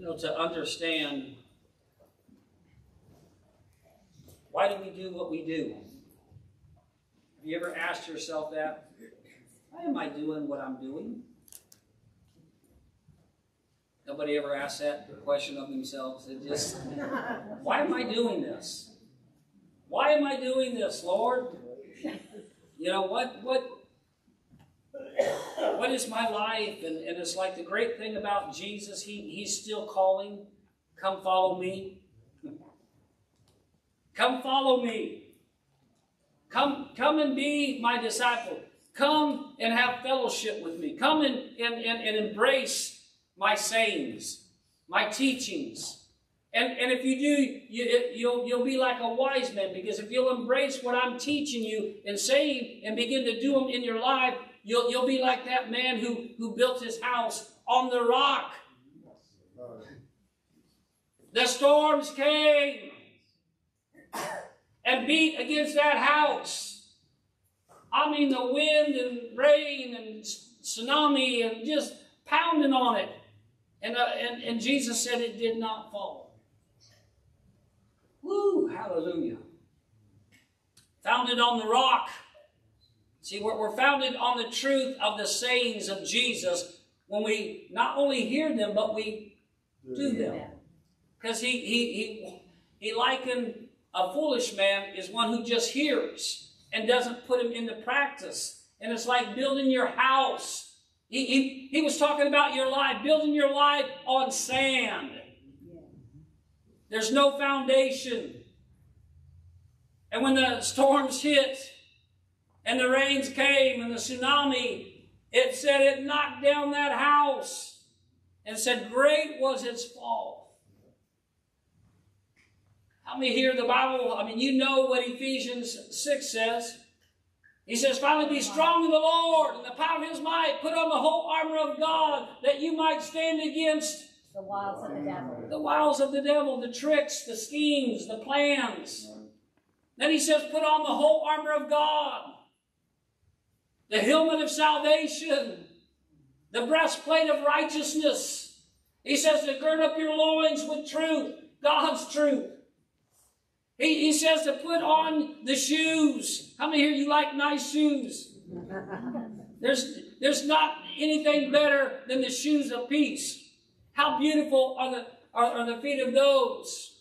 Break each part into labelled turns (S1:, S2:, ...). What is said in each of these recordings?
S1: you know, to understand why do we do what we do? Have you ever asked yourself that? Why am I doing what I'm doing? Nobody ever asked that question of themselves. It just, why am I doing this? Why am I doing this, Lord? You know what? What? What is my life? And, and it's like the great thing about Jesus. He he's still calling. Come follow me. Come follow me. Come, come and be my disciple. Come and have fellowship with me. Come and, and, and, and embrace my sayings, my teachings. And, and if you do, you, you'll, you'll be like a wise man because if you'll embrace what I'm teaching you and saying and begin to do them in your life, you'll, you'll be like that man who, who built his house on the rock. The storms came and beat against that house. I mean, the wind and rain and tsunami and just pounding on it. And, uh, and, and Jesus said it did not fall. Woo, hallelujah. Founded on the rock. See, we're, we're founded on the truth of the sayings of Jesus when we not only hear them, but we do them. Because he, he, he, he likened a foolish man is one who just hears and doesn't put him into practice. And it's like building your house. He, he, he was talking about your life, building your life on sand. There's no foundation. And when the storms hit and the rains came and the tsunami, it said it knocked down that house and said, Great was its fall. How many hear the Bible? I mean, you know what Ephesians 6 says. He says, finally be strong in the Lord and the power of his might. Put on the whole armor of God that you might stand against
S2: the wiles of the devil.
S1: The wiles of the devil, the tricks, the schemes, the plans. Then he says, put on the whole armor of God. The helmet of salvation. The breastplate of righteousness. He says to gird up your loins with truth, God's truth. He, he says to put on the shoes. How many here you like nice shoes? There's, there's not anything better than the shoes of peace. How beautiful are the, are, are the feet of those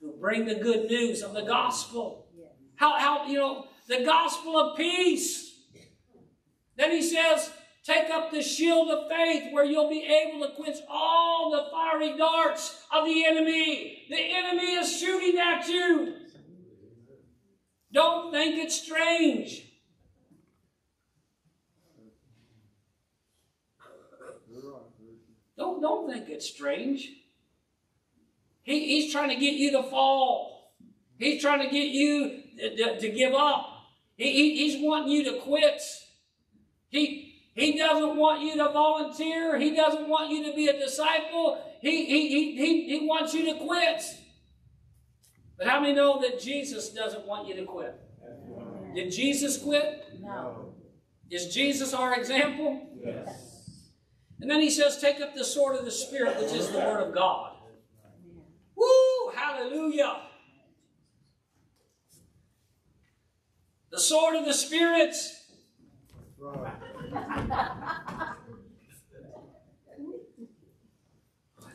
S1: who bring the good news of the gospel. How, how, you know, the gospel of peace. Then he says, Take up the shield of faith where you'll be able to quench all the fiery darts of the enemy. The enemy is shooting at you. Don't think it's strange. Don't, don't think it's strange. He, he's trying to get you to fall. He's trying to get you to, to give up. He, he's wanting you to quit. He, he doesn't want you to volunteer. He doesn't want you to be a disciple. He, he, he, he, he wants you to quit. But how many know that Jesus doesn't want you to quit? Did Jesus quit?
S2: No.
S1: Is Jesus our example?
S3: Yes.
S1: And then he says, take up the sword of the Spirit, which is the Word of God. Woo! Hallelujah! The sword of the Spirit
S3: Right.
S1: I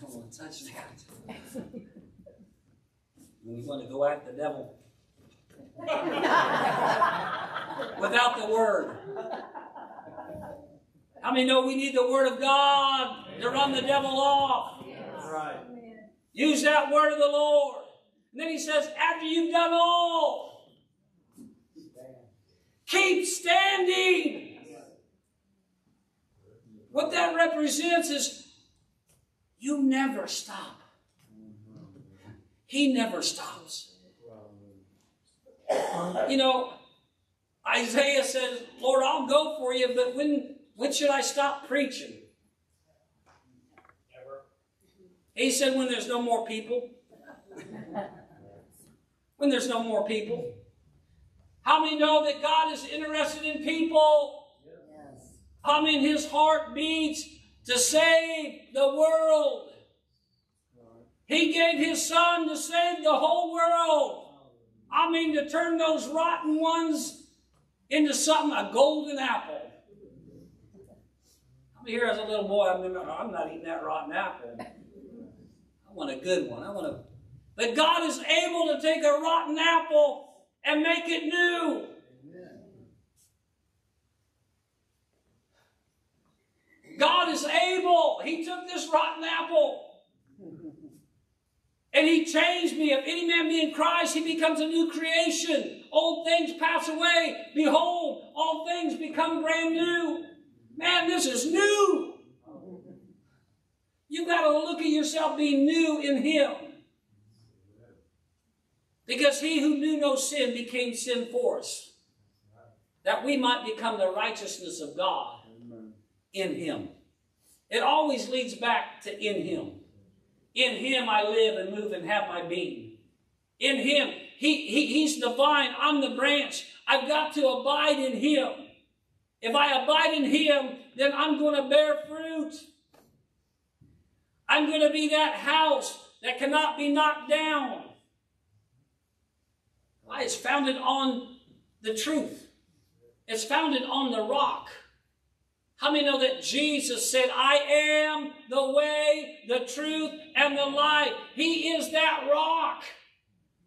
S1: don't want to touch that. We want to go at the devil without the word. How many know we need the word of God to run the devil off?
S3: Right.
S1: Use that word of the Lord. And then he says, after you've done all, keep standing. What that represents is you never stop. He never stops. You know, Isaiah says, Lord, I'll go for you, but when, when should I stop preaching? He said, when there's no more people. when there's no more people. How many know that God is interested in people?
S2: Yes.
S1: I mean, his heart beats to save the world. He gave his son to save the whole world. I mean, to turn those rotten ones into something, a golden apple. I'm here as a little boy. I'm, oh, I'm not eating that rotten apple. I want a good one. I want a. But God is able to take a rotten apple and make it new. God is able. He took this rotten apple and he changed me. If any man be in Christ, he becomes a new creation. Old things pass away. Behold, all things become brand new. Man, this is new. You've got to look at yourself being new in him. Because he who knew no sin became sin for us. That we might become the righteousness of God in him. It always leads back to in him. In him I live and move and have my being. In him, he, he, he's the vine, I'm the branch. I've got to abide in him. If I abide in him, then I'm going to bear fruit. I'm going to be that house that cannot be knocked down. Why? It's founded on the truth. It's founded on the rock. How many know that Jesus said, I am the way, the truth, and the light? He is that rock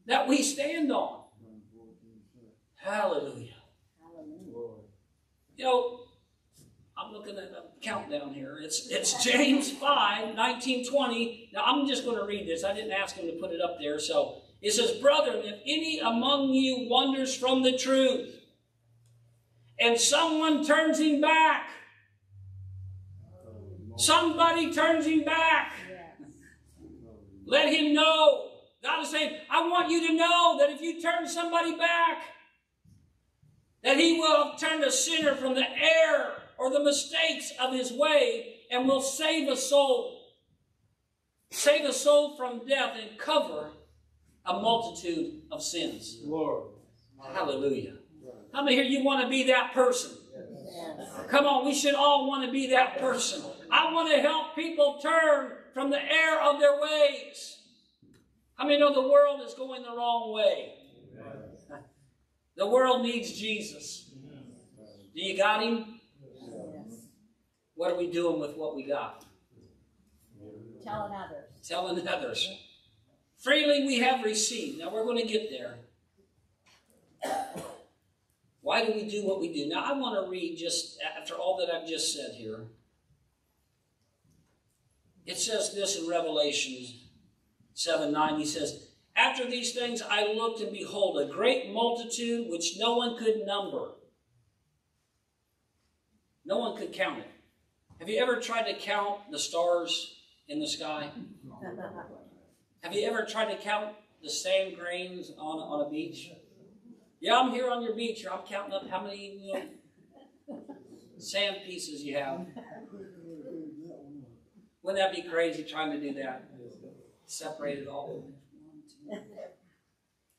S1: that we stand on. Hallelujah. You know, I'm looking at a countdown here. It's, it's James 5, 19, 20. Now, I'm just going to read this. I didn't ask him to put it up there. So it says, Brethren, if any among you wanders from the truth, and someone turns him back, Somebody turns him back. Let him know. God is saying, I want you to know that if you turn somebody back, that he will turn the sinner from the error or the mistakes of his way and will save a soul. Save a soul from death and cover a multitude of sins.
S3: Lord.
S1: Hallelujah. How many here you want to be that person? Come on, we should all want to be that person. I want to help people turn from the error of their ways. How many know the world is going the wrong way? The world needs Jesus. Do you got him? What are we doing with what we got?
S2: Telling others.
S1: Telling others. Freely we have received. Now we're going to get there. Why do we do what we do? Now I want to read just after all that I've just said here. It says this in Revelation 7 9. He says, After these things I looked, and behold, a great multitude which no one could number. No one could count it. Have you ever tried to count the stars in the sky? Have you ever tried to count the sand grains on, on a beach? Yeah, I'm here on your beach. I'm counting up how many you know, sand pieces you have. Wouldn't that be crazy trying to do that? Separate it all.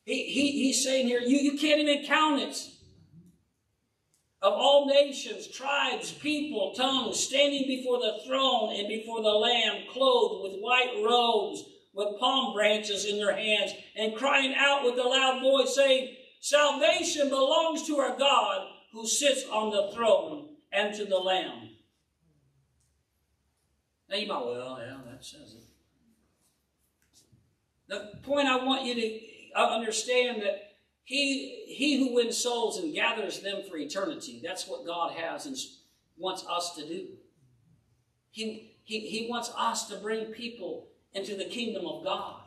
S1: He, he, he's saying here, you, you can't even count it. Of all nations, tribes, people, tongues, standing before the throne and before the Lamb, clothed with white robes, with palm branches in their hands, and crying out with a loud voice, saying, Salvation belongs to our God who sits on the throne and to the Lamb. Now you might, well, yeah, that says it. The point I want you to uh, understand that he, he who wins souls and gathers them for eternity, that's what God has and wants us to do. He, he, he wants us to bring people into the kingdom of God.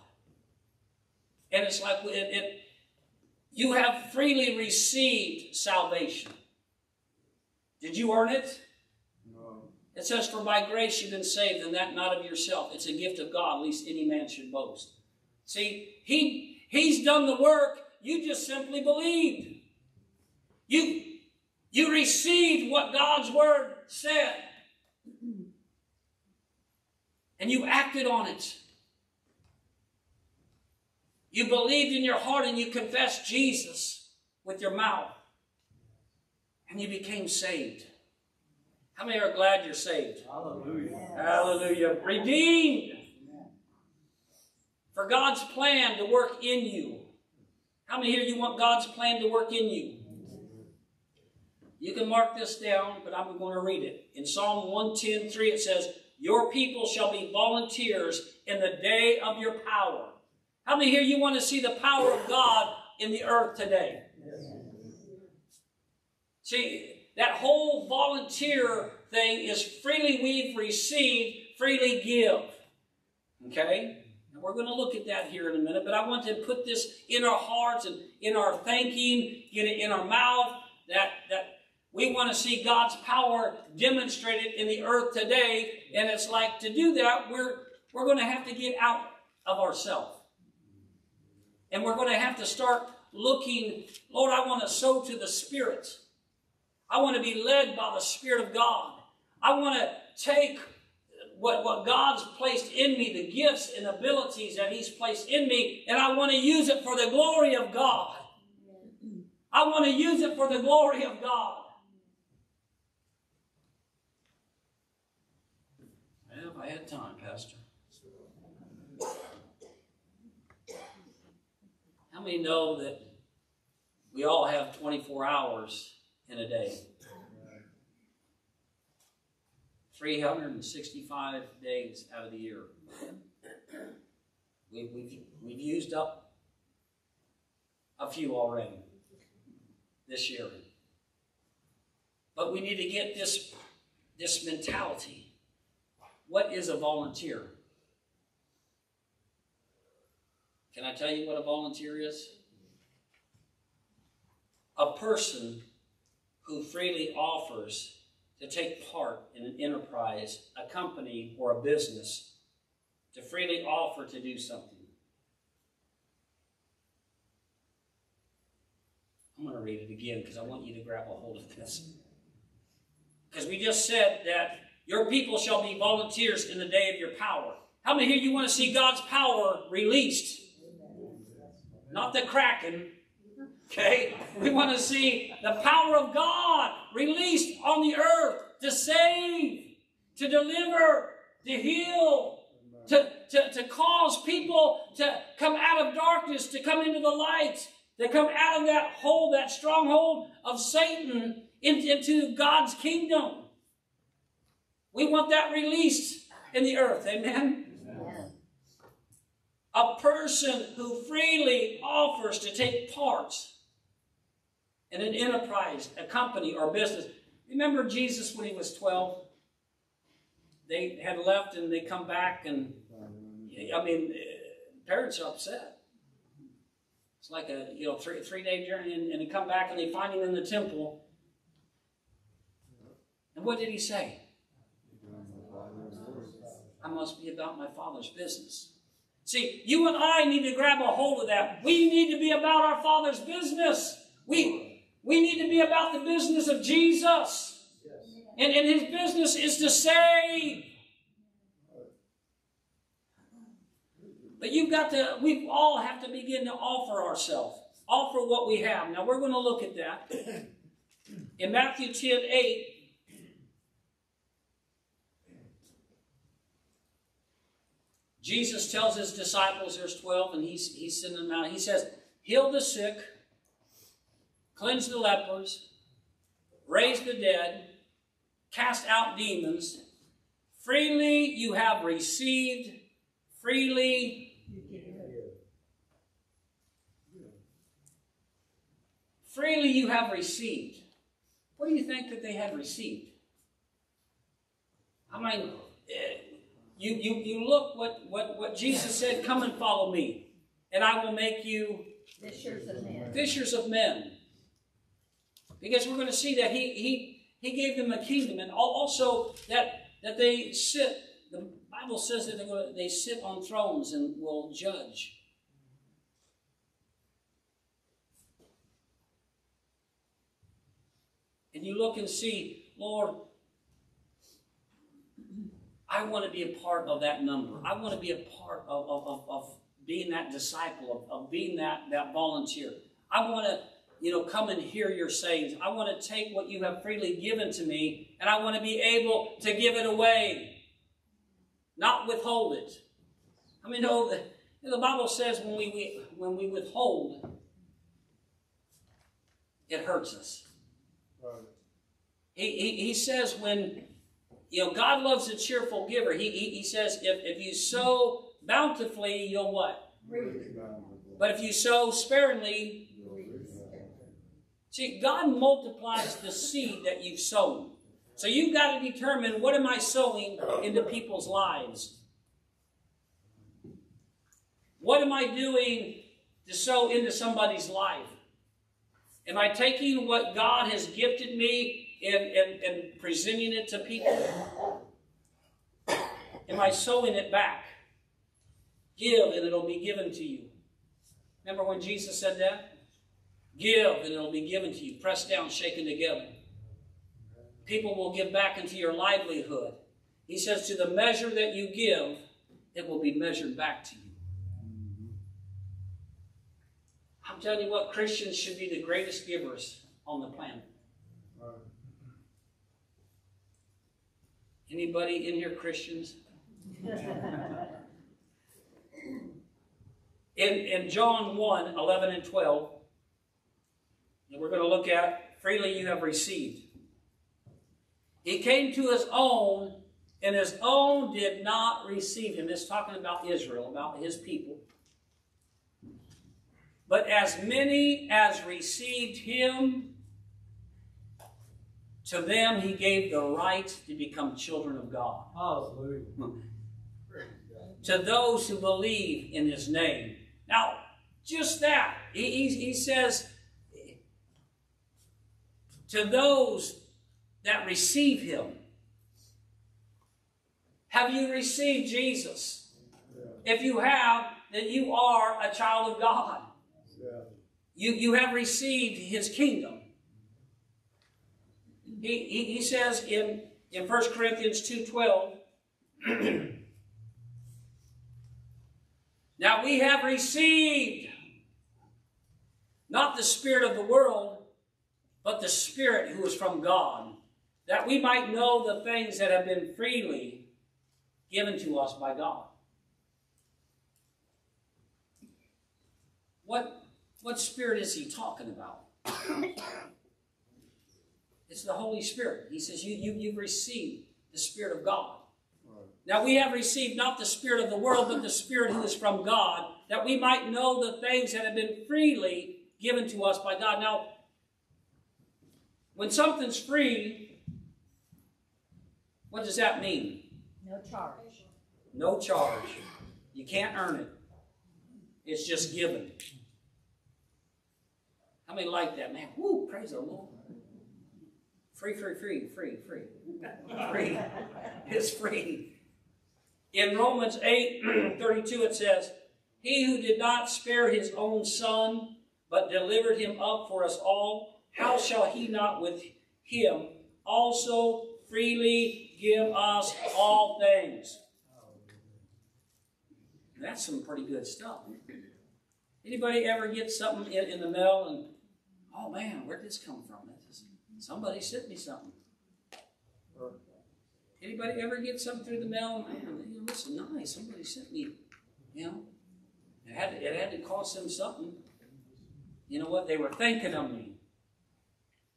S1: And it's like it, it, you have freely received salvation. Did you earn it? It says, For by grace you've been saved, and that not of yourself. It's a gift of God, least any man should boast. See, he, he's done the work. You just simply believed. You, you received what God's word said. And you acted on it. You believed in your heart and you confessed Jesus with your mouth. And you became saved. How many are glad you're saved?
S3: Hallelujah.
S1: Hallelujah. Redeemed. for God's plan to work in you. How many here you want God's plan to work in you? You can mark this down, but I'm going to read it. In Psalm 110 3, it says, Your people shall be volunteers in the day of your power. How many here you want to see the power of God in the earth today? See, that whole volunteer thing is freely we've received, freely give. Okay? And we're going to look at that here in a minute, but I want to put this in our hearts and in our thinking, get it in our mouth, that, that we want to see God's power demonstrated in the earth today. And it's like to do that, we're, we're going to have to get out of ourselves. And we're going to have to start looking, Lord, I want to sow to the Spirit. I want to be led by the Spirit of God. I want to take what, what God's placed in me, the gifts and abilities that He's placed in me, and I want to use it for the glory of God. I want to use it for the glory of God. Well, if I had time, Pastor. How many know that we all have 24 hours in a day? 365 days out of the year. We, we've, we've used up a few already this year. But we need to get this, this mentality. What is a volunteer? Can I tell you what a volunteer is? A person who freely offers to take part in an enterprise, a company, or a business, to freely offer to do something. I'm going to read it again because I want you to grab a hold of this. Because we just said that your people shall be volunteers in the day of your power. How many here you want to see God's power released? Not the kraken. Okay? We want to see the power of God released on the earth to save, to deliver, to heal, to, to, to cause people to come out of darkness, to come into the light, to come out of that hole, that stronghold of Satan into God's kingdom. We want that released in the earth. Amen? Amen. A person who freely offers to take part in an enterprise, a company, or business. Remember Jesus when he was 12? They had left and they come back, and I mean, parents are upset. It's like a you know three three day journey, and, and they come back and they find him in the temple. And what did he say? I must be about my Father's business. See, you and I need to grab a hold of that. We need to be about our Father's business. We, we need to be about the business of Jesus. And, and his business is to save. But you've got to, we all have to begin to offer ourselves, offer what we have. Now we're going to look at that. In Matthew 10 8, Jesus tells his disciples, there's 12, and he's, he's sending them out. He says, Heal the sick, cleanse the lepers, raise the dead, cast out demons. Freely you have received, freely freely you have received. What do you think that they had received? I mean, eh, you, you, you look what, what, what Jesus said, come and follow me, and I will make you
S2: fishers of men.
S1: Fishers of men. Because we're going to see that he, he, he gave them a kingdom, and also that, that they sit, the Bible says that to, they sit on thrones and will judge. And you look and see, Lord, I want to be a part of that number. I want to be a part of, of, of, being that disciple, of, of being that, that volunteer. I want to, you know, come and hear your sayings. I want to take what you have freely given to me and I want to be able to give it away, not withhold it. I mean, know that The Bible says when we, we when we withhold, it hurts us.
S3: Right.
S1: He, he, he says when you know God loves a cheerful giver. He, he, he says if, if you sow bountifully, you'll what? But if you sow sparingly, see God multiplies the seed that you've sown. So you've got to determine what am I sowing into people's lives? What am I doing to sow into somebody's life? Am I taking what God has gifted me and, and, and presenting it to people? Am I sowing it back? Give and it'll be given to you. Remember when Jesus said that? Give and it'll be given to you. Pressed down, shaken together. People will give back into your livelihood. He says, to the measure that you give, it will be measured back to you. I'm telling you what, Christians should be the greatest givers on the planet. Anybody in here Christians? In, in John 1 11 and 12, we're going to look at freely you have received. He came to his own, and his own did not receive him. It's talking about Israel, about his people. But as many as received him, to them he gave the right to become children of God.
S3: Hallelujah.
S1: To those who believe in his name. Now, just that. He, he, he says, to those that receive him. Have you received Jesus? If you have, then you are a child of God. You, you have received his kingdom. He, he, he says in, in 1 Corinthians 2.12, Now we have received not the spirit of the world, but the spirit who is from God, that we might know the things that have been freely given to us by God. What what spirit is he talking about? it's the Holy Spirit. He says, you, you, You've received the Spirit of God. Right. Now we have received not the Spirit of the world, but the Spirit who is from God, that we might know the things that have been freely given to us by God. Now, when something's free, what does that mean?
S2: No charge.
S1: No charge. You can't earn it. It's just given. How many like that, man? Woo, praise the Lord. Free, free, free, free, free. free. It's free. In Romans 8 32, it says, He who did not spare his own son, but delivered him up for us all, how shall he not with him also freely give us all things? That's some pretty good stuff. Anybody ever get something in, in the mail and oh man, where'd this come from? Somebody sent me something. Anybody ever get something through the mail? Man, you know, this is nice. Somebody sent me, you know. It had, to, it had to cost them something. You know what? They were thinking of me.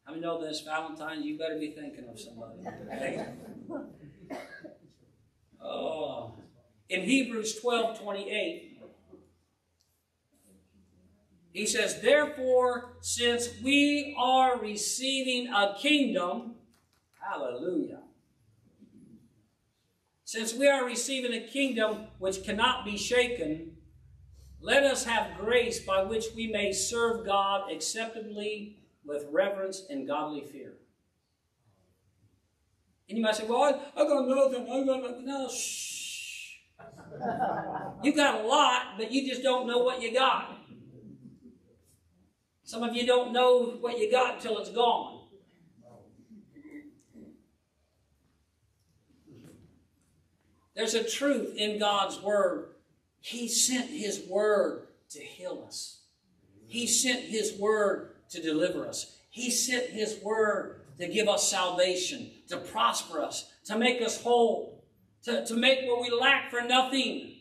S1: I mean, know this Valentine's, you better be thinking of somebody. oh. In Hebrews 12 28, he says, Therefore, since we are receiving a kingdom, hallelujah. Since we are receiving a kingdom which cannot be shaken, let us have grace by which we may serve God acceptably with reverence and godly fear. And you might say, Well, I, I got nothing. I got nothing. No, shh. You got a lot, but you just don't know what you got. Some of you don't know what you got until it's gone. There's a truth in God's Word. He sent His Word to heal us, He sent His Word to deliver us, He sent His Word to give us salvation, to prosper us, to make us whole, to, to make what we lack for nothing.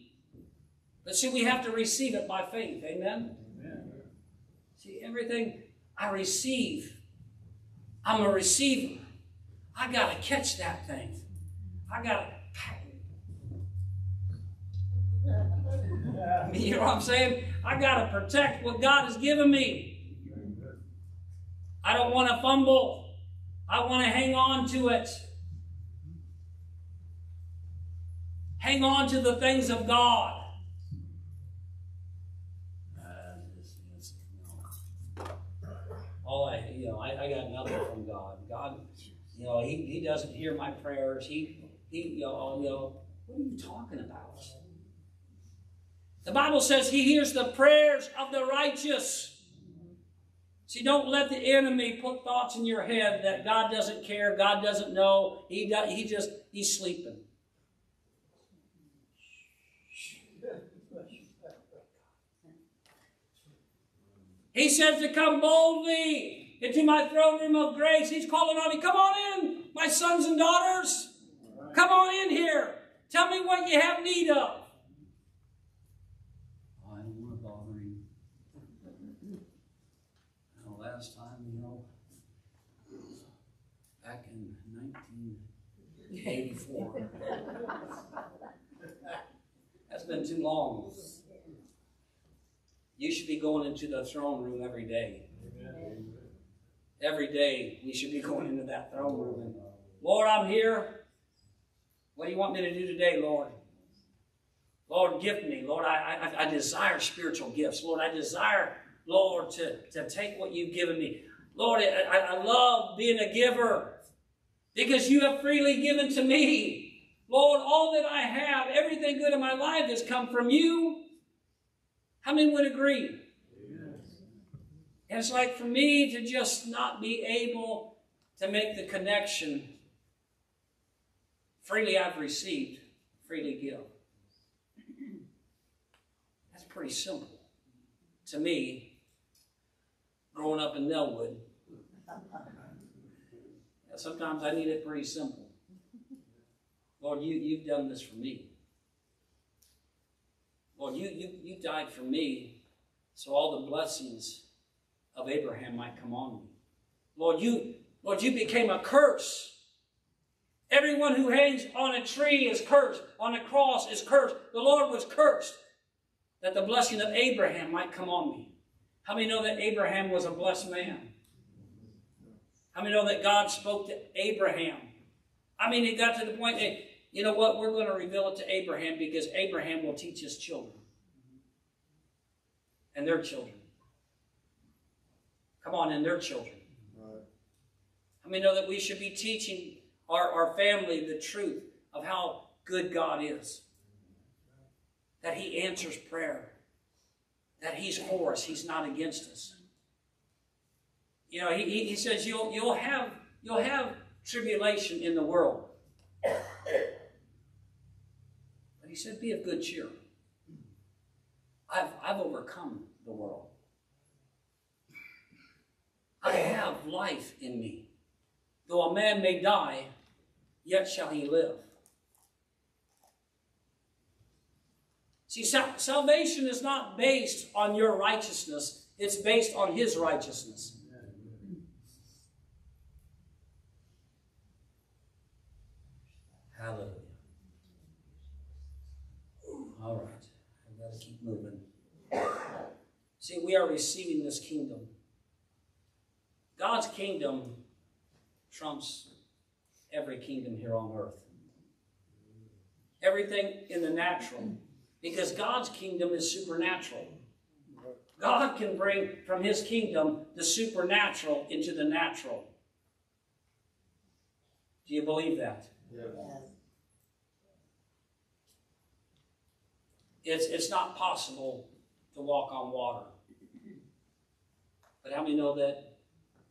S1: But see, we have to receive it by faith. Amen?
S3: Amen.
S1: See, everything I receive, I'm a receiver. I got to catch that thing. I got to. You know what I'm saying? I got to protect what God has given me. I don't want to fumble. I want to hang on to it. Hang on to the things of God. All I, you know, I, I got nothing from God. God, you know, He, he doesn't hear my prayers. He, he, you know, oh, you know, what are you talking about? The Bible says He hears the prayers of the righteous. See, don't let the enemy put thoughts in your head that God doesn't care, God doesn't know. He, does, he just, he's sleeping. He says to come boldly into my throne room of grace. He's calling on me. Come on in, my sons and daughters. Come on in here. Tell me what you have need of. Oh, I don't want to bother you. Now, last time, you know, back in 1984. That's been too long. You should be going into the throne room every day.
S3: Amen.
S1: Every day we should be going into that throne room. And, Lord, I'm here. What do you want me to do today, Lord? Lord, gift me. Lord, I, I, I desire spiritual gifts. Lord, I desire, Lord, to, to take what you've given me. Lord, I, I love being a giver because you have freely given to me. Lord, all that I have, everything good in my life has come from you. How many would agree? And it's like for me to just not be able to make the connection. Freely I've received, freely give. That's pretty simple. To me, growing up in Nelwood, sometimes I need it pretty simple. Lord, you, you've done this for me. Lord, you, you, you died for me so all the blessings of Abraham might come on me. Lord, you, Lord, you became a curse. Everyone who hangs on a tree is cursed, on a cross is cursed. The Lord was cursed that the blessing of Abraham might come on me. How many know that Abraham was a blessed man? How many know that God spoke to Abraham? I mean, it got to the point that, you know what, we're going to reveal it to Abraham because Abraham will teach his children and their children. Come on, and their children.
S3: Right.
S1: How many know that we should be teaching our, our family the truth of how good God is? That He answers prayer. That He's for us, He's not against us. You know, He, he, says you'll, you'll, have, you'll have tribulation in the world. But He said, be of good cheer. I've, I've overcome the world. I have life in me. Though a man may die, yet shall he live. See, sal- salvation is not based on your righteousness, it's based on his righteousness. Hallelujah. All right, I've got to keep moving. See, we are receiving this kingdom. God's kingdom trumps every kingdom here on earth. Everything in the natural. Because God's kingdom is supernatural. God can bring from his kingdom the supernatural into the natural. Do you believe that?
S3: Yes.
S1: It's, it's not possible to walk on water. But how many know that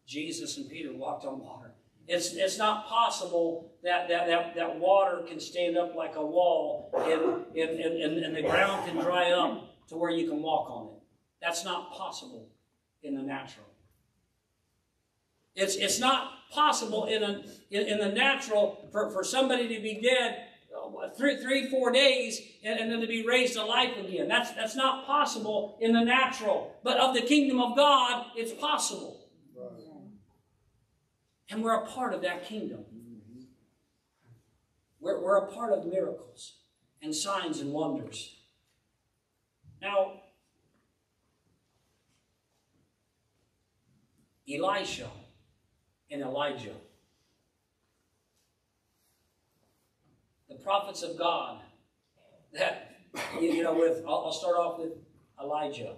S1: Jesus and Peter walked on water? It's, it's not possible that, that, that, that water can stand up like a wall and, and, and, and the ground can dry up to where you can walk on it. That's not possible in the natural. It's, it's not possible in, a, in, in the natural for, for somebody to be dead Uh, three, three, four days, and, and then to be raised to life again. That's, that's not possible in the natural. But of the kingdom of God, it's possible. And we're a part of that kingdom. We're, we're a part of miracles and signs and wonders. Now, Elisha and Elijah, the prophets of God, that, you know, with, I'll, I'll start off with Elijah.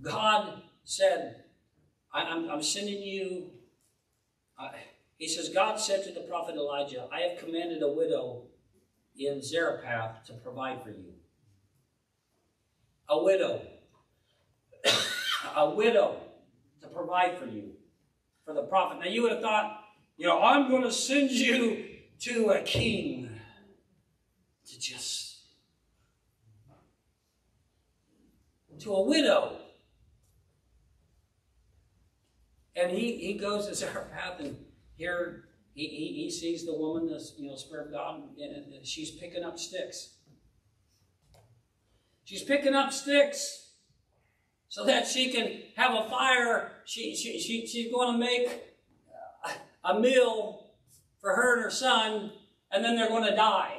S1: God said, I, am I'm sending you. Uh, he says, God said to the prophet Elijah, I have commanded a widow in Zarephath to provide for you. A widow. a widow to provide for you. For the prophet. Now you would have thought, you know, I'm going to send you to a king to just. to a widow. And he, he goes to Zarephath, and here he, he, he sees the woman, the you know, Spirit of God, and she's picking up sticks. She's picking up sticks so that she can have a fire. She, she, she, she's going to make a meal for her and her son, and then they're going to die.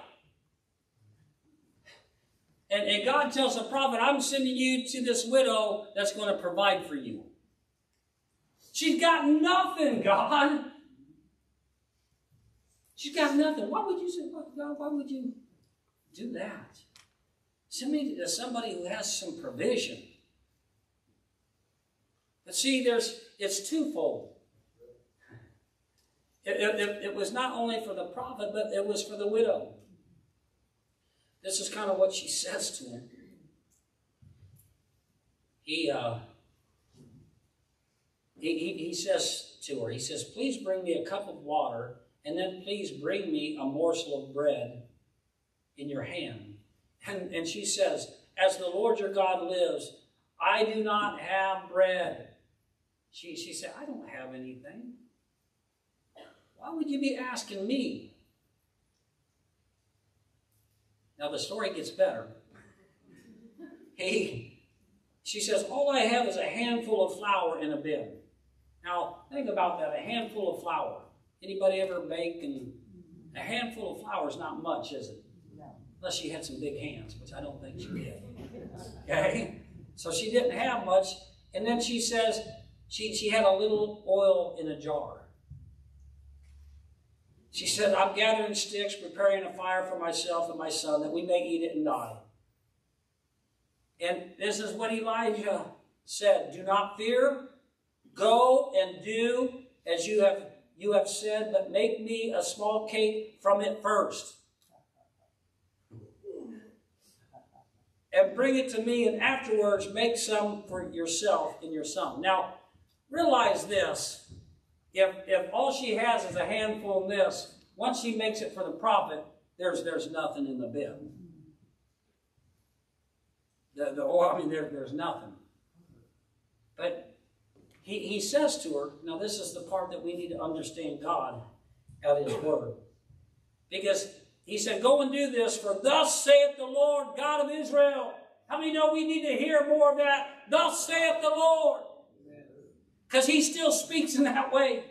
S1: And, and God tells the prophet, I'm sending you to this widow that's going to provide for you. She's got nothing, God. She's got nothing. Why would you say, God, why would you do that? Send me to somebody who has some provision. But see, there's it's twofold. It, it, it, was not only for the prophet, but it was for the widow. This is kind of what she says to him. He, uh, he, he, he says to her, he says, please bring me a cup of water, and then please bring me a morsel of bread in your hand. And, and she says, as the Lord your God lives, I do not have bread. She, she said, I don't have anything. Why would you be asking me? Now the story gets better. He, she says, all I have is a handful of flour in a bin. Now, think about that, a handful of flour. Anybody ever bake and a handful of flour is not much, is it? No. Unless she had some big hands, which I don't think she did. Okay? So she didn't have much. And then she says she, she had a little oil in a jar. She said, I'm gathering sticks, preparing a fire for myself and my son, that we may eat it and die. And this is what Elijah said Do not fear, Go and do as you have you have said, but make me a small cake from it first. And bring it to me, and afterwards make some for yourself and your son. Now, realize this. If, if all she has is a handful of this, once she makes it for the prophet, there's, there's nothing in the bin. The, the oil, I mean, there, there's nothing. But he, he says to her, now this is the part that we need to understand God at his word. Because he said, Go and do this, for thus saith the Lord God of Israel. How many know we need to hear more of that? Thus saith the Lord. Because he still speaks in that way.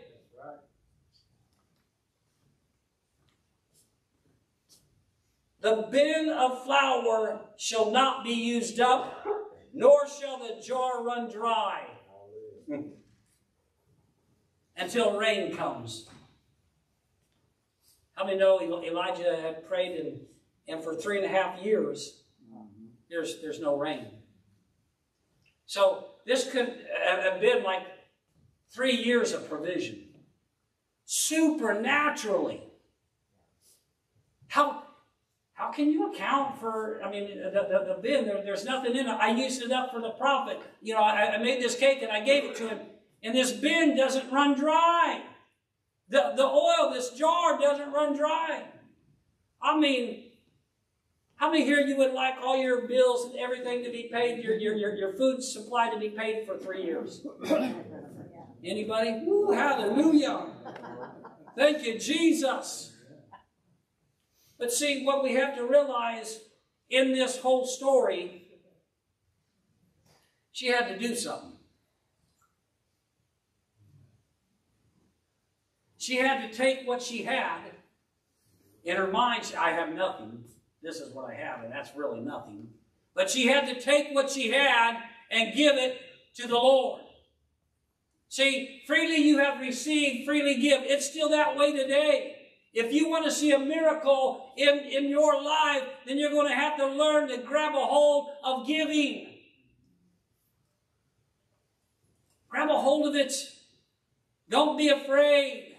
S1: The bin of flour shall not be used up, nor shall the jar run dry until rain comes. How many know Elijah had prayed and, and for three and a half years there's, there's no rain? So this could have been like three years of provision. Supernaturally. How, how can you account for, I mean, the, the, the bin, there, there's nothing in it. I used it up for the prophet. You know, I, I made this cake and I gave it to him. And this bin doesn't run dry. The, the oil, this jar doesn't run dry. I mean, how many here you would like all your bills and everything to be paid, your, your, your, your food supply to be paid for three years? Anybody? Ooh, hallelujah. Thank you, Jesus. But see, what we have to realize in this whole story, she had to do something. She had to take what she had in her mind. I have nothing. This is what I have, and that's really nothing. But she had to take what she had and give it to the Lord. See, freely you have received, freely give. It's still that way today. If you want to see a miracle in, in your life, then you're going to have to learn to grab a hold of giving. Grab a hold of it. Don't be afraid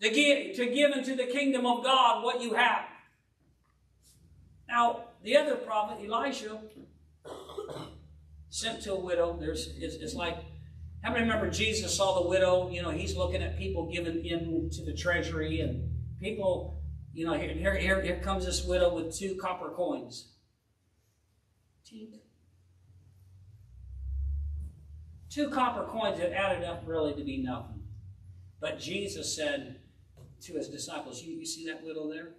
S1: to give, to give into the kingdom of God what you have. Now, the other prophet, Elisha, sent to a widow. There's, it's, it's like, how many remember Jesus saw the widow? You know, he's looking at people giving in to the treasury and people, you know, here, here, here comes this widow with two copper coins. Two copper coins that added up really to be nothing. But Jesus said to his disciples, You, you see that widow there?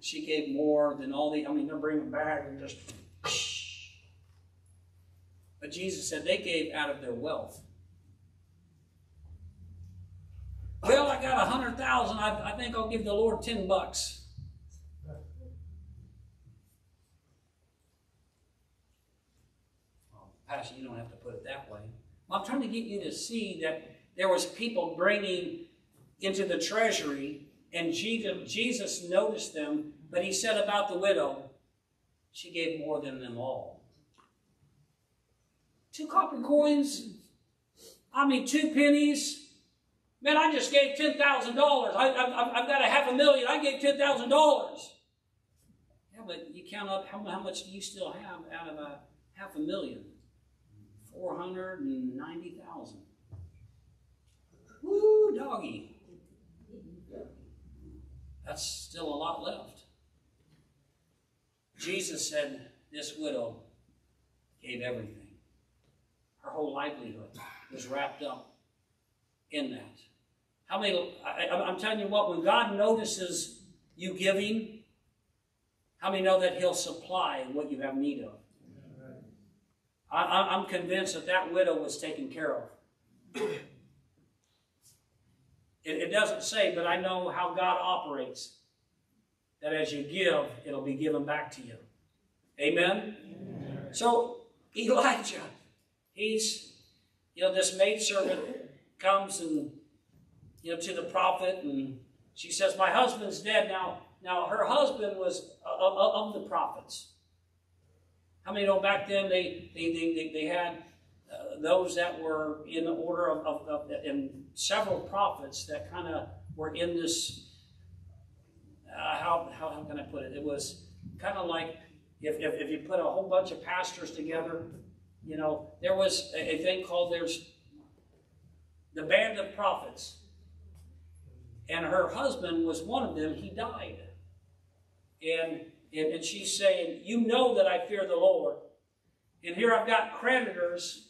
S1: She gave more than all the, I mean, they're bringing back and just. But Jesus said they gave out of their wealth. Well, I got a hundred thousand. I, I think I'll give the Lord ten bucks. Pastor, you don't have to put it that way. Well, I'm trying to get you to see that there was people bringing into the treasury, and Jesus noticed them, but he said about the widow, she gave more than them all. Two copper coins, I mean, two pennies. Man, I just gave $10,000. I've got a half a million. I gave $10,000. Yeah, but you count up how, how much do you still have out of a half a million? 490,000. Woo, doggy. That's still a lot left. Jesus said this widow gave everything. Her whole livelihood was wrapped up in that. How many, I, I'm telling you what, when God notices you giving, how many know that He'll supply what you have need of? I, am convinced that that widow was taken care of. It, it doesn't say, but I know how God operates. That as you give, it'll be given back to you. Amen? Amen. So, Elijah, he's, you know, this maidservant comes and, you know, to the prophet, and she says, My husband's dead. Now, now her husband was of, of the prophets. How many know back then they, they, they, they had uh, those that were in the order of, of, of and several prophets that kind of were in this, uh, how, how, how can I put it? It was kind of like if, if, if, you put a whole bunch of pastors together, you know, there was a, thing called there's the band of prophets. And her husband was one of them. He died. And and, and she's saying, You know that I fear the Lord. And here I've got creditors.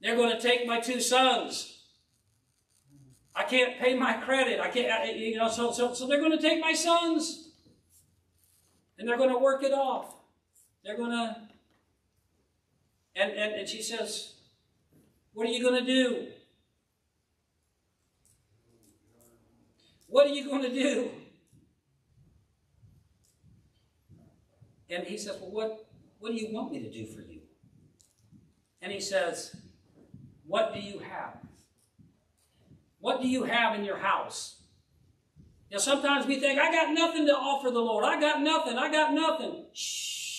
S1: They're going to take my two sons. I can't pay my credit. I can't, you know, so, so, so they're going to take my sons. And they're going to work it off. They're going to, and, and, and she says, What are you going to do? What are you going to do? And he says, Well, what, what do you want me to do for you? And he says, What do you have? What do you have in your house? Now, sometimes we think, I got nothing to offer the Lord. I got nothing. I got nothing. Shh.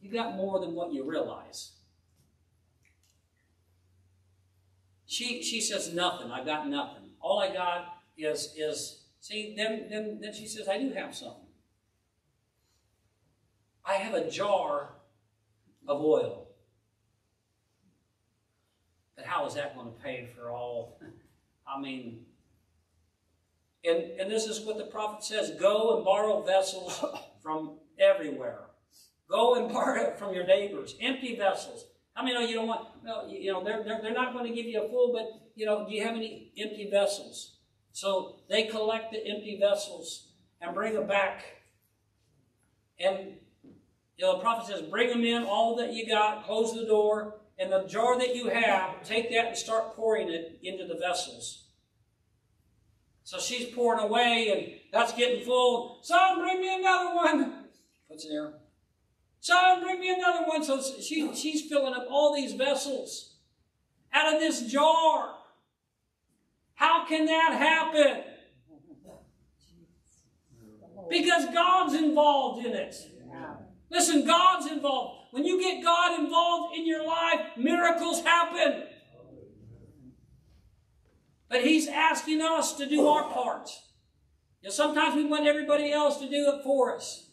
S1: You got more than what you realize. She, she says, Nothing. I got nothing. All I got is, is see, then, then, then she says, I do have something. I have a jar of oil. But how is that going to pay for all? I mean, and, and this is what the prophet says go and borrow vessels from everywhere. Go and borrow it from your neighbors, empty vessels. How many know you don't want, no, you know, they're, they're, they're not going to give you a full, but, you know, do you have any empty vessels? So they collect the empty vessels and bring them back. And you know, the prophet says, bring them in, all that you got, close the door, and the jar that you have, take that and start pouring it into the vessels. So she's pouring away, and that's getting full. Son, bring me another one. Puts it there. Son, bring me another one. So she, she's filling up all these vessels out of this jar. How can that happen? Because God's involved in it. Listen, God's involved. When you get God involved in your life, miracles happen. But He's asking us to do our part. You know, sometimes we want everybody else to do it for us.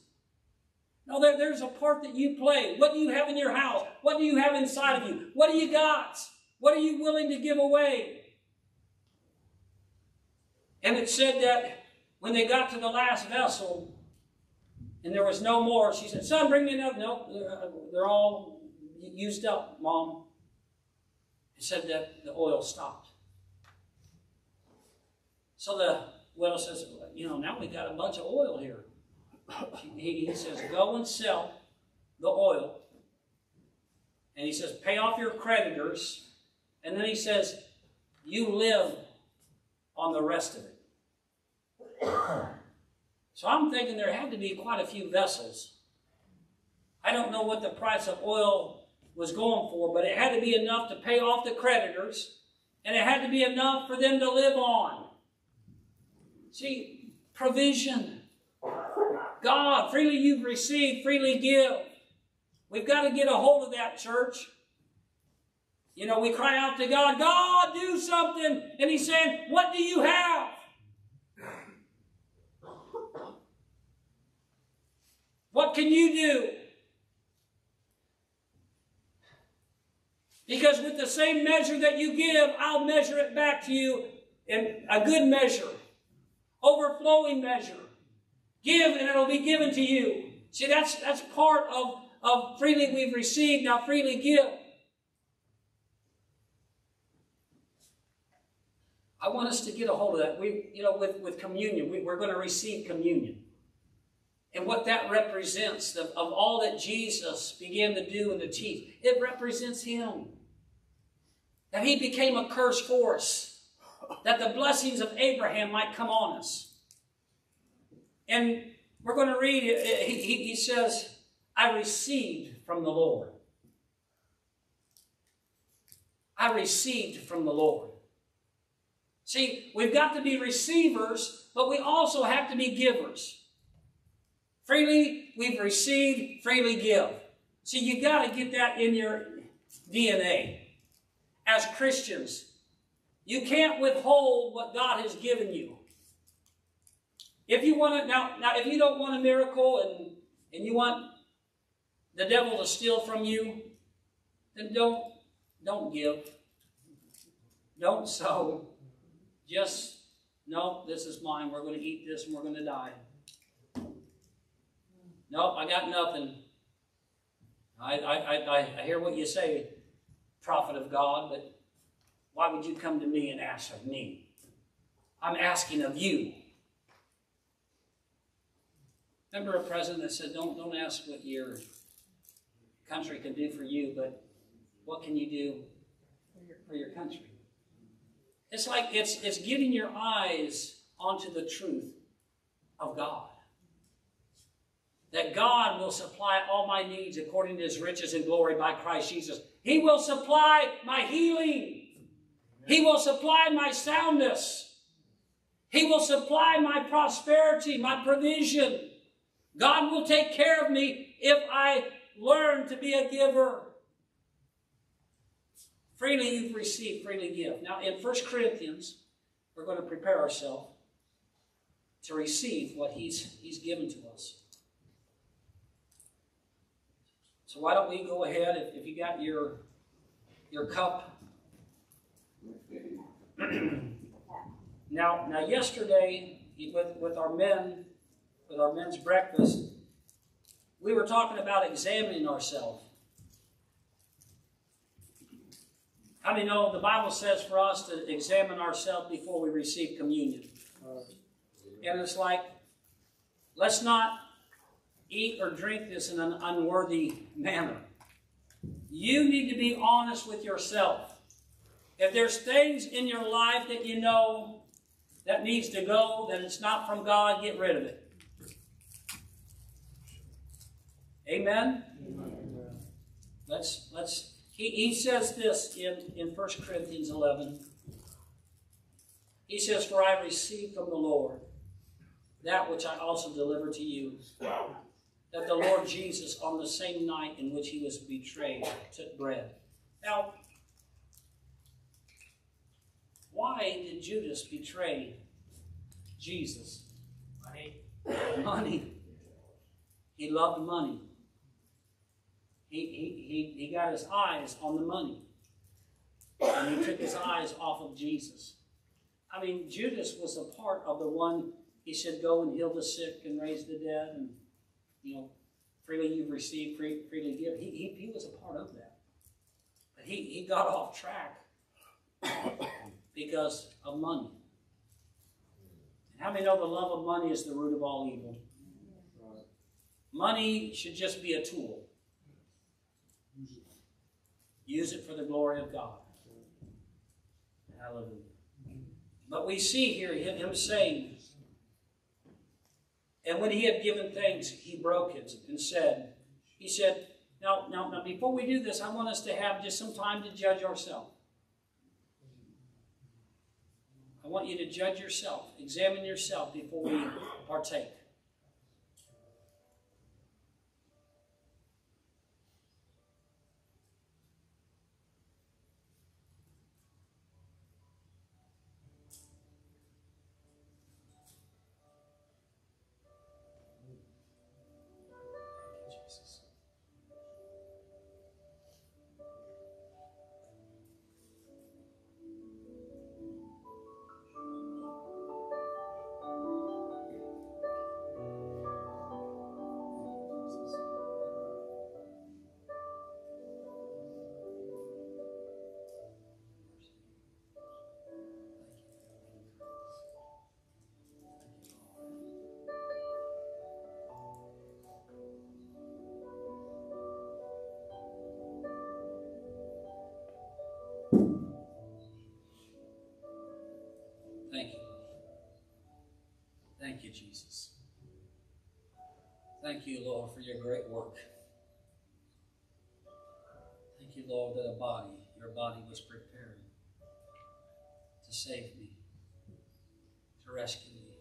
S1: No, there, there's a part that you play. What do you have in your house? What do you have inside of you? What do you got? What are you willing to give away? And it said that when they got to the last vessel and there was no more, she said, Son, bring me another. No, they're all used up, Mom. It said that the oil stopped. So the widow says, You know, now we've got a bunch of oil here. He, he says, Go and sell the oil. And he says, Pay off your creditors. And then he says, You live on the rest of it. So I'm thinking there had to be quite a few vessels. I don't know what the price of oil was going for, but it had to be enough to pay off the creditors, and it had to be enough for them to live on. See, provision. God, freely you've received, freely give. We've got to get a hold of that, church. You know, we cry out to God, God, do something. And He's saying, What do you have? What can you do? Because with the same measure that you give, I'll measure it back to you in a good measure, overflowing measure. Give and it'll be given to you. See, that's, that's part of, of freely we've received, now freely give. I want us to get a hold of that. We, you know, with, with communion, we, we're going to receive communion and what that represents of, of all that Jesus began to do and to teach. It represents Him. That He became a curse for us, that the blessings of Abraham might come on us. And we're going to read, uh, he, he, he says, I received from the Lord. I received from the Lord. See, we've got to be receivers, but we also have to be givers. Freely we've received, freely give. See, you've got to get that in your DNA. As Christians, you can't withhold what God has given you. If you want to now, now if you don't want a miracle and and you want the devil to steal from you, then don't don't give. Don't sow. Just no, this is mine. We're going to eat this and we're going to die. Nope, I got nothing. I, I, I, I hear what you say, prophet of God, but why would you come to me and ask of me? I'm asking of you. Remember a president that said, don't, don't ask what your country can do for you, but what can you do for your country? It's like it's, it's getting your eyes onto the truth of God that God will supply all my needs according to his riches and glory by Christ Jesus. He will supply my healing. He will supply my soundness. He will supply my prosperity, my provision. God will take care of me if I learn to be a giver. Freely you've received, freely give. Now in 1 Corinthians, we're going to prepare ourselves to receive what he's, he's given to us. So why don't we go ahead, if, if you got your, your cup. now, now yesterday, with, with our men, with our men's breakfast, we were talking about examining ourselves. How many know the Bible says for us to examine ourselves before we receive communion? And it's like, let's not eat or drink this in an unworthy manner. You need to be honest with yourself. If there's things in your life that you know that needs to go, that it's not from God, get rid of it. Amen?
S3: Amen.
S1: Let's let's he, he says this in, in 1 Corinthians 11. He says, For I received from the Lord that which I also delivered to you, that the Lord Jesus, on the same night in which he was betrayed, took bread. Now, why did Judas betray Jesus?
S3: Money.
S1: Money. He loved money. He, he, he, he got his eyes on the money. And he took his eyes off of Jesus. I mean, Judas was a part of the one he said, Go and heal the sick and raise the dead, and, you know, freely you've received, free, freely give. He, he, he was a part of that. But he, he got off track because of money. And how many know the love of money is the root of all evil? Money should just be a tool. Use it for the glory of God. Hallelujah. But we see here him, him saying, and when he had given thanks, he broke it and said, He said, now, now, now, before we do this, I want us to have just some time to judge ourselves. I want you to judge yourself, examine yourself before we partake. Thank you, Jesus. Thank you, Lord, for your great work. Thank you, Lord, that a body, your body was prepared to save me, to rescue me,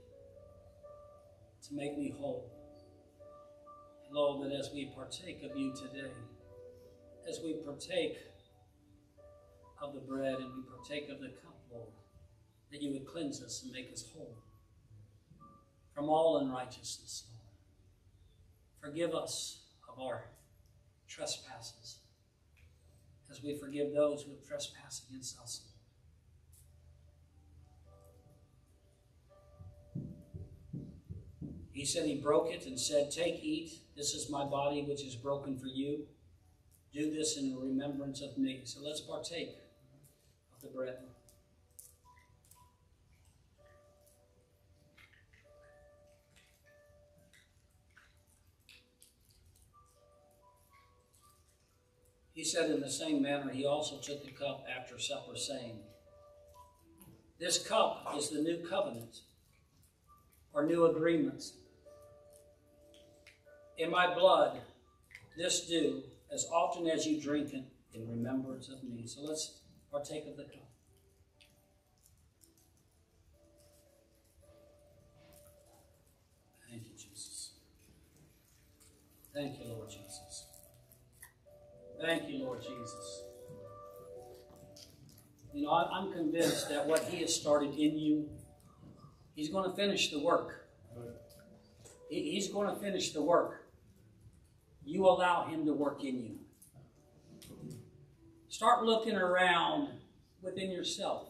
S1: to make me whole. Lord, that as we partake of you today, as we partake of the bread and we partake of the cup, Lord, that you would cleanse us and make us whole from all unrighteousness, Lord. Forgive us of our trespasses as we forgive those who have trespassed against us, Lord. He said he broke it and said, Take, eat. This is my body, which is broken for you. Do this in remembrance of me. So let's partake of the bread. He said, In the same manner, he also took the cup after supper, saying, This cup is the new covenant or new agreement. In my blood, this do as often as you drink it in remembrance of me. So let's partake of the cup. Thank you, Jesus. Thank you, Lord Jesus. Thank you, Lord Jesus. You know, I'm convinced that what He has started in you, He's going to finish the work. He's going to finish the work. You allow Him to work in you. Start looking around within yourself,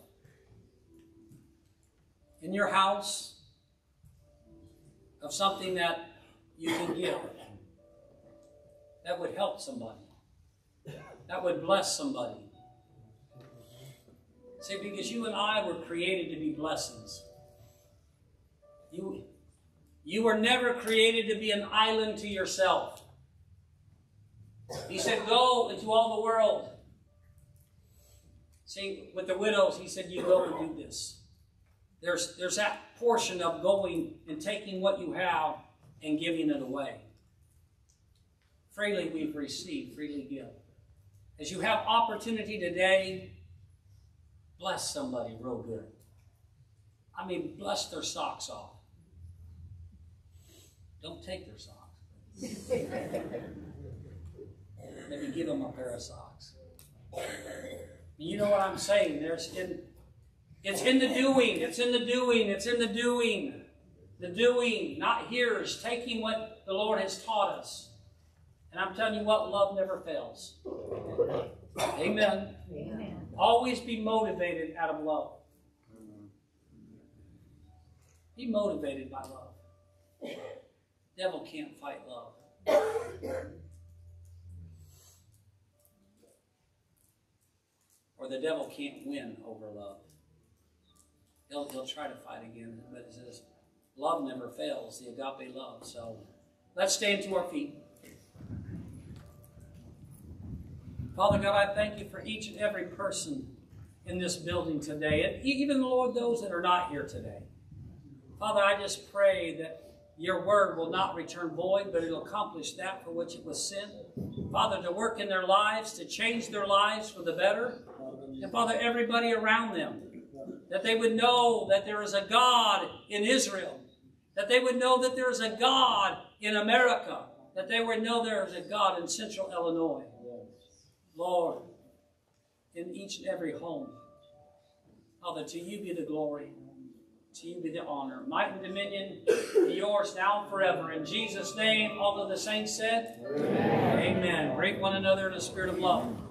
S1: in your house, of something that you can give that would help somebody that would bless somebody. See, because you and I were created to be blessings. You, you were never created to be an island to yourself. He said, Go into all the world. See, with the widows, he said, You go and do this. There's, there's that portion of going and taking what you have and giving it away. Freely we've received, freely give. As you have opportunity today, bless somebody real good. I mean, bless their socks off. Don't take their socks. Maybe give them a pair of socks. You know what I'm saying? There's in, it's in the doing. It's in the doing. It's in the doing. The doing, not hearers, taking what the Lord has taught us. And I'm telling you what, love never fails. Amen.
S2: Amen.
S1: Always be motivated out of love. Be motivated by love. Devil can't fight love. Or the devil can't win over love. He'll, he'll try to fight again, but it says love never fails, the agape love. So let's stand to our feet. Father God, I thank you for each and every person in this building today, and even, the Lord, those that are not here today. Father, I just pray that your word will not return void, but it'll accomplish that for which it was sent. Father, to work in their lives, to change their lives for the better. And Father, everybody around them, that they would know that there is a God in Israel, that they would know that there is a God in America, that they would know there is a God in central Illinois. Lord, in each and every home. Father, to you be the glory. To you be the honor. Might and dominion be yours now and forever. In Jesus' name, all of the saints said, Amen. Amen. Greet one another in the spirit of love.